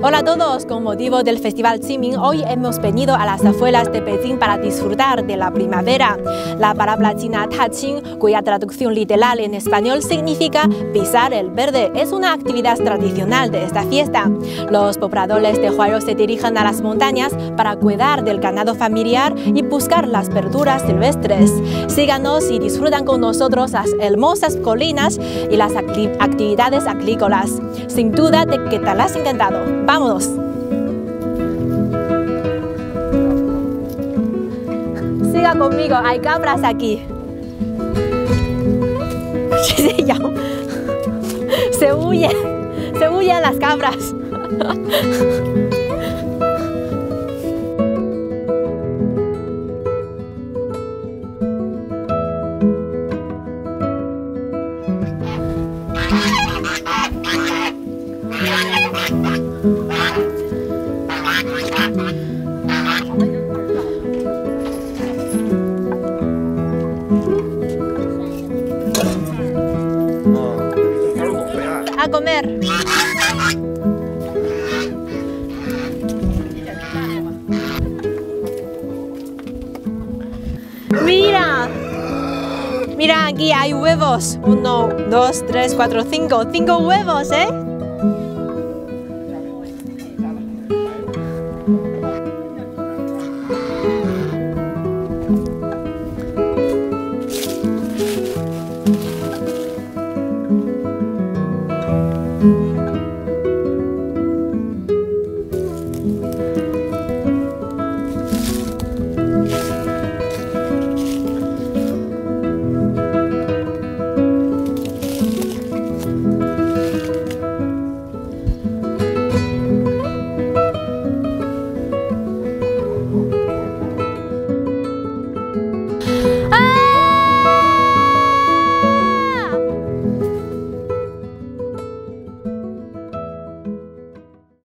Hola a todos, con motivo del Festival Qingming, hoy hemos venido a las afueras de Beijing para disfrutar de la primavera. La palabra china Qing, cuya traducción literal en español significa pisar el verde, es una actividad tradicional de esta fiesta. Los pobladores de Huayo se dirigen a las montañas para cuidar del ganado familiar y buscar las verduras silvestres. Síganos y disfrutan con nosotros las hermosas colinas y las actividades agrícolas. Sin duda te quedarás encantado. ¡Vámonos! Siga conmigo, hay cabras aquí. Se huye, se huyen las cabras. A comer. Mira. Mira, aquí hay huevos. Uno, dos, tres, cuatro, cinco. Cinco huevos, ¿eh?